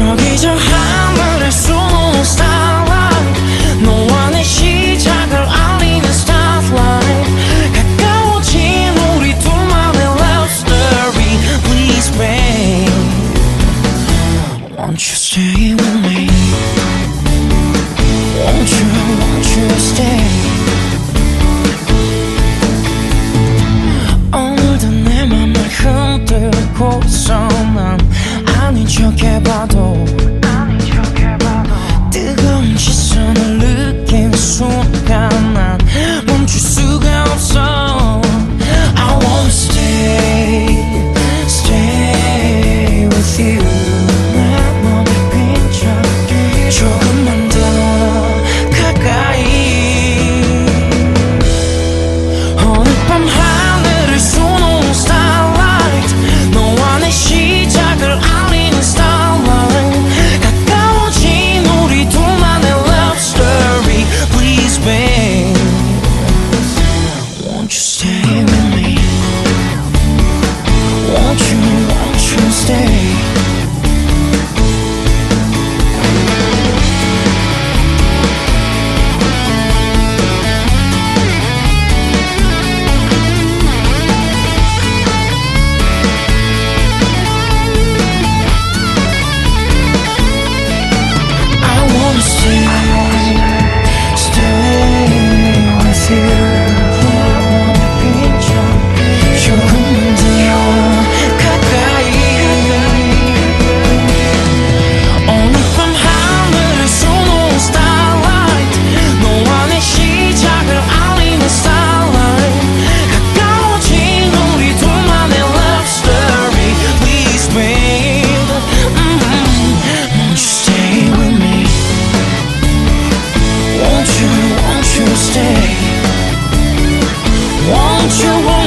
저기 저 하늘에 쏘 지우나 너를 빈척해 조금만 더 가까이 오늘 하늘을 수놓은 starlight 너와 내 시작을 알리는 starlight 가까워진 우리 둘만의 love story Please babe Won't you stay with me? Won't you, won't you stay? 却我。